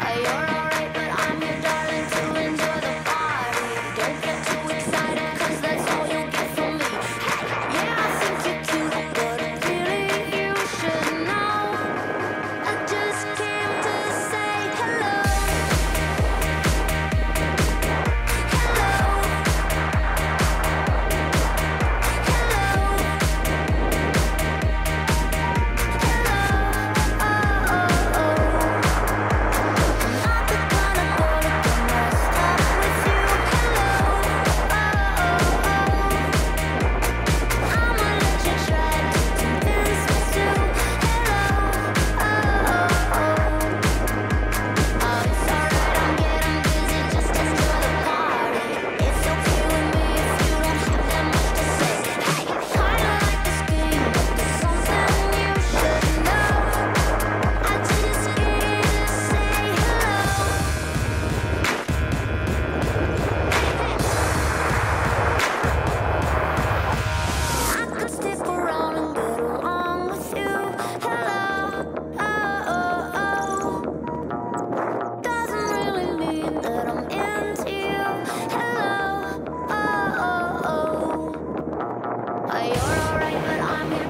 Are you alright?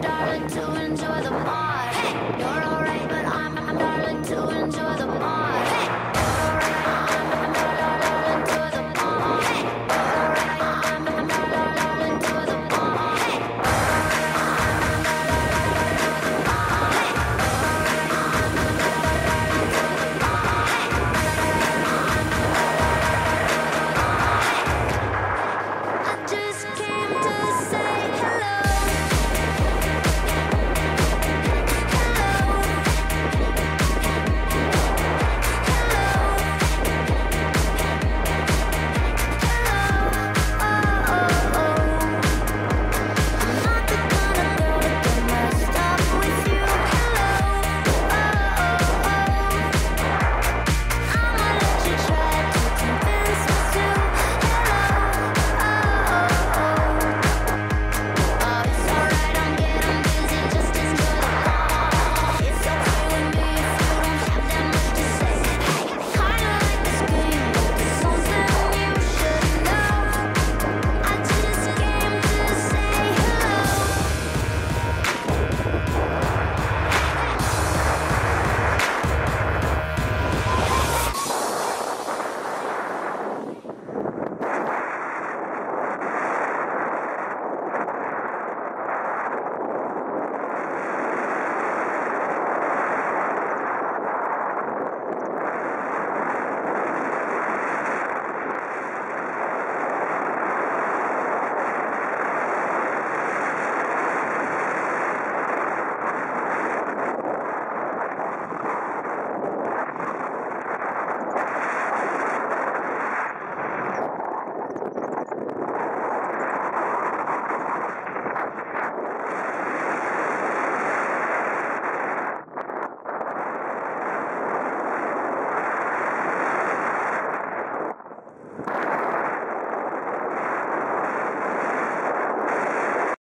darling, to enjoy the party. Hey!